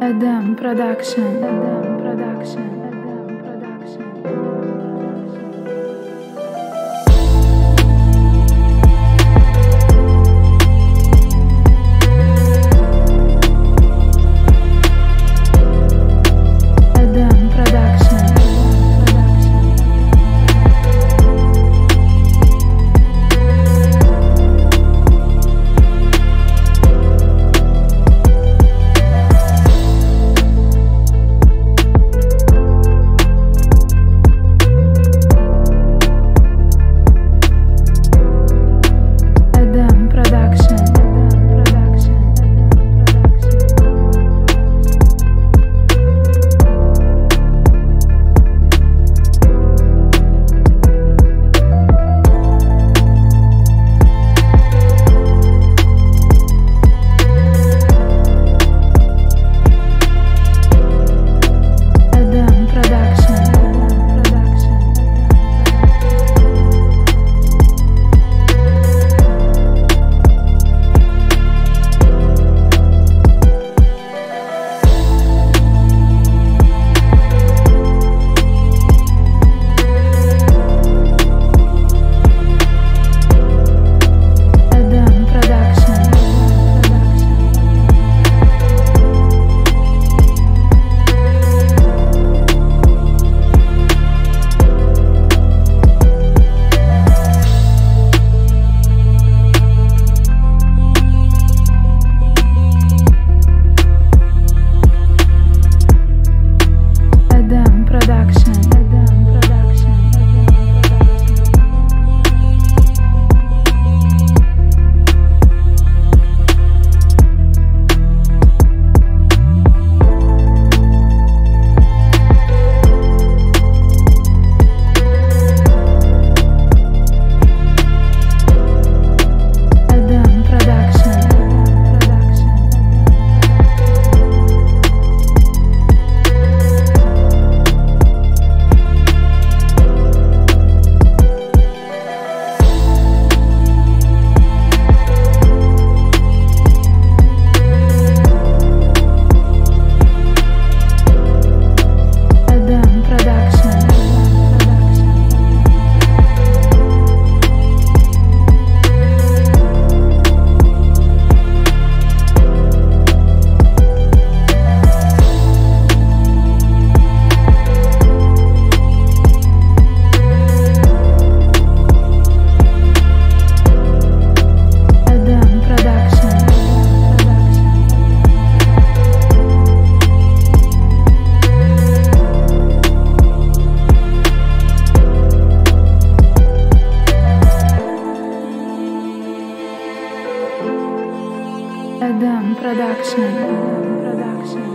Adam Production. Adam Production. Адам Продакшн. Адам Продакшн.